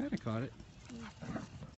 Kind of caught it.